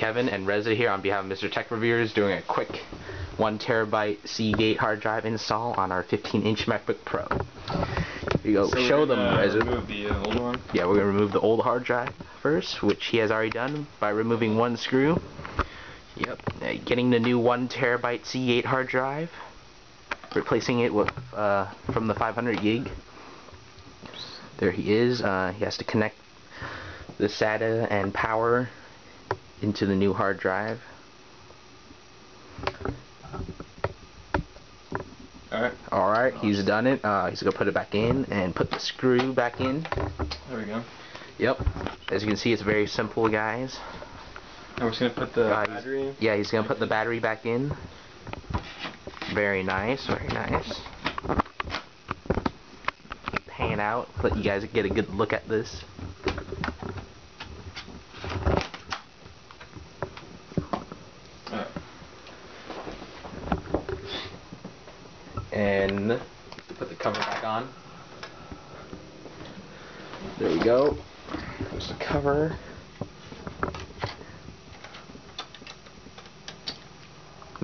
Kevin and Reza here on behalf of Mr. Tech Reviewers doing a quick 1 terabyte Seagate hard drive install on our 15 inch MacBook Pro. Here you go, So show them gonna Reza. Remove the uh, old one. Yeah, we're going to remove the old hard drive first, which he has already done by removing one screw. Yep, uh, getting the new 1 terabyte Seagate hard drive, replacing it with uh, from the 500 gig. There he is. Uh, he has to connect the SATA and power into the new hard drive. Alright, Alright, he's done it. Uh, he's going to put it back in and put the screw back in. there we go. Yep. As you can see, it's very simple, guys. And we're just gonna put the Uh, battery in. Yeah, he's gonna put the battery back in. Very nice, very nice. Pan out, let you guys get a good look at this. Alright. And put the cover back on. There we go. There's the cover.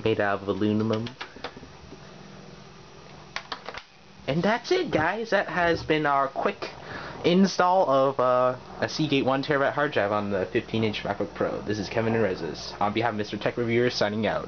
Made out of aluminum. And that's it, guys. That has been our quick install of uh, a Seagate 1 terabyte hard drive on the 15 inch MacBook Pro. This is Kevin and Rezes. On behalf of Mr. Tech Reviewer, signing out.